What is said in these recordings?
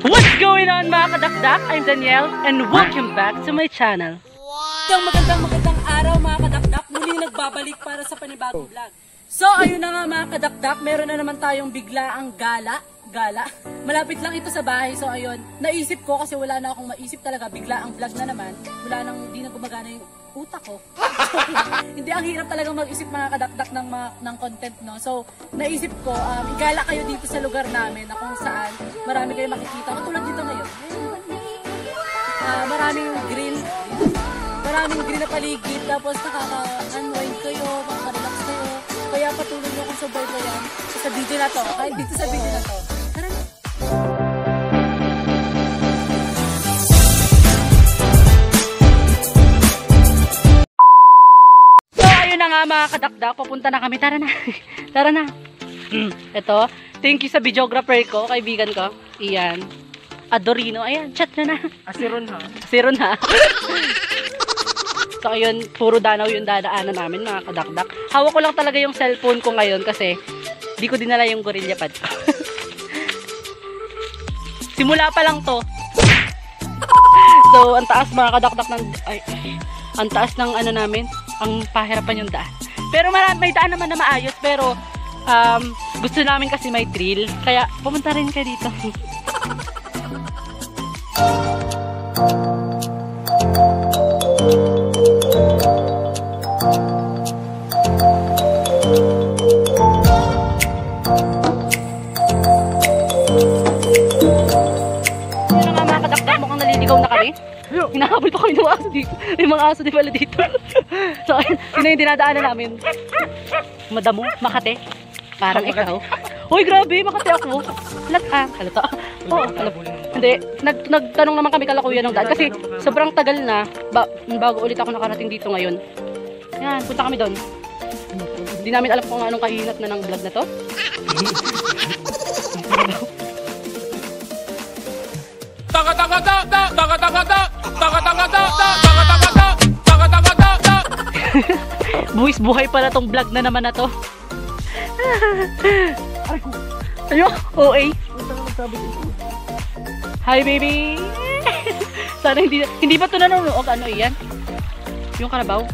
What's going on mga kadakdak? I'm Danielle and welcome back to my channel. Magandang magandang magandang araw mga kadakdak. Muli nagbabalik para sa panibagong vlog. So ayun na nga mga kadakdak, meron na naman tayong biglaang gala. Gala. Malapit lang ito sa bahay. So ayun, naisip ko kasi wala na akong maisip talaga. Bigla ang vlog na naman. Wala nang di na gumagana yung utak ko. Hindi ang hirap talagang mag-isip mga kadakdak ng, mga, ng content no. So naisip ko, um, igala kayo dito sa lugar namin na kung saan marami kayo makikita. Katulad dito ngayon. Ah, maraming green maraming green na paligid, tapos nakaka-unwind kayo, makaka-relax kayo. Kaya patuloy nyo akong subaybayan sa video na to, kahit dito sa video na to. Nga mga kadakdak, papunta na kami. Tara na. Tara na. Ito, thank you sa videographer ko, kaibigan ko. Iyan. Adorino. Ayan, chat na na. Asiron ha. Zero na. so ayun, puro danaw yung dadaanan namin mga kadakdak. Hawak ko lang talaga yung cellphone ko ngayon kasi di ko dinala yung gorilla pad ko. Simula pa lang to. so, ang taas mga kadakdak ng... Ay, ay, ang taas ng ano namin, ang pahirapan yung daan. Pero may daan naman na maayos, pero um, gusto namin kasi may thrill. Kaya pumunta rin kayo dito. Na nga mga kadakdak, mukhang naliligaw na kami. Hinahabol pa kami ng aso dito. May mga aso din pala dito. so, ayun, yun na yung dinadaanan namin. Madamo, Makate. Parang ikaw. Uy, grabe, Makate ako. Halata. Halata. Oo, halata. Hindi, nag, nagtanong naman kami kalakuya ng daan. Kasi sobrang tagal na, ba, bago ulit ako nakarating dito ngayon. Yan, punta kami doon. Hindi namin alam kung anong kahinat na ng vlog na to. Taka taka ta ta taka taka ta taka taka Buwis buhay pala tong vlog na naman na to. Ano? OA? Hi baby! Sana hindi hindi ba ito nanonood? Ano yan? Yung karabaw?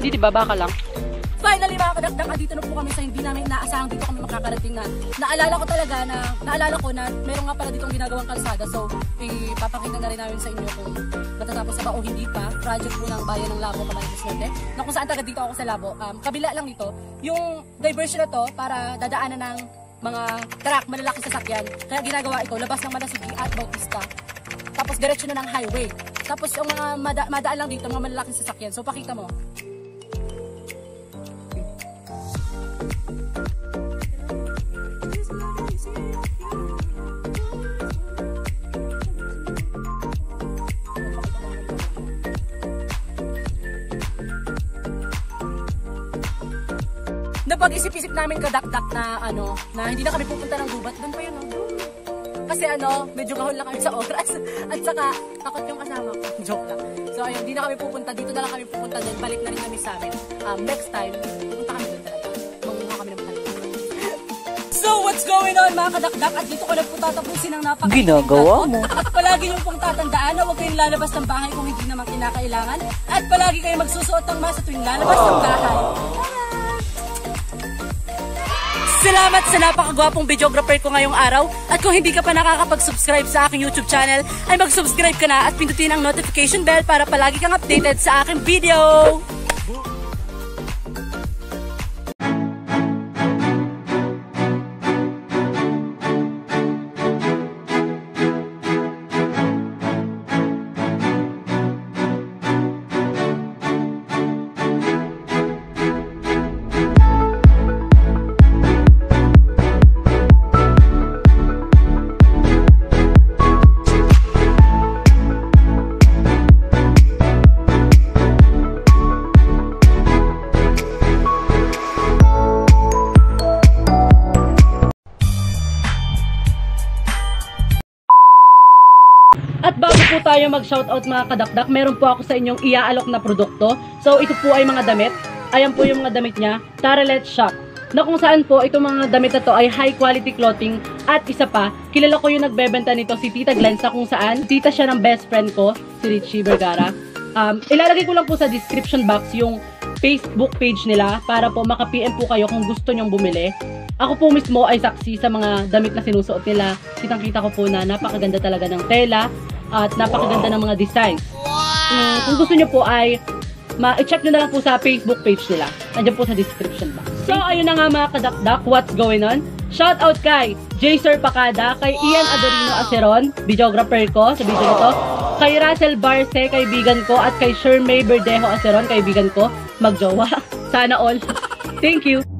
Hindi diba? Baka lang. Finally mga kadakdak, dito na po kami sa hindi namin inaasahang dito kami makakarating na. Naalala ko talaga na, naalala ko na meron nga pala ditong ginagawang kalsada. So, ipapakita na rin namin sa inyo kung matatapos na ba o hindi pa. Project po ng Bayan ng Labo, Kamay Presidente. Na kung saan taga dito ako sa Labo. Um, kabila lang nito, yung diversion na to para dadaanan ng mga truck, malalaking sasakyan. Kaya ginagawa ito, labas ng Malasigi at Bautista. Tapos diretso na ng highway. Tapos yung mga mada- madaan lang dito, mga malalaking sasakyan. So pakita mo. Napag-isip-isip namin kadakdak na ano, na hindi na kami pupunta ng gubat. Doon pa yun, no? Kasi ano, medyo gahol lang kami sa oras. At saka, takot yung kasama ko. Joke lang. So ayun, hindi na kami pupunta. Dito na lang kami pupunta din. Balik na rin kami sa amin. Um, next time, pupunta kami doon talaga. Manguha kami ng pala. So what's going on mga kadakdak? At dito ko na po tatapusin ang napaka Ginagawa mo. Palagi niyo pong tatandaan na huwag kayong lalabas ng bahay kung hindi naman kinakailangan. At palagi kayong magsusuot ng mask tuwing lalabas ng bahay. Salamat sa napakagwapong videographer ko ngayong araw. At kung hindi ka pa nakakapag-subscribe sa aking YouTube channel, ay mag-subscribe ka na at pindutin ang notification bell para palagi kang updated sa aking video. At bago po tayo mag-shoutout mga kadakdak, meron po ako sa inyong iaalok na produkto. So ito po ay mga damit. Ayan po yung mga damit niya. Tara, let's shop. na kung saan po itong mga damit na to ay high quality clothing at isa pa, kilala ko yung nagbebenta nito si Tita Glenn sa kung saan tita siya ng best friend ko, si Richie Vergara. Um, ilalagay ko lang po sa description box yung Facebook page nila para po maka-PM po kayo kung gusto nyong bumili. Ako po mismo ay saksi sa mga damit na sinusuot nila. Kitang-kita ko po na napakaganda talaga ng tela at napakaganda ng mga designs. Mm, kung gusto nyo po ay ma-check nyo na lang po sa Facebook page nila. Nandiyan po sa description box. So, ayun na nga mga kadakdak, what's going on? Shout out kay J. Sir Pacada, kay Ian Adorino Aceron, videographer ko sa video nito, kay Russell Barce, kaibigan ko, at kay Shermay Verdejo Aceron, kaibigan ko, magjowa. Sana all. Thank you.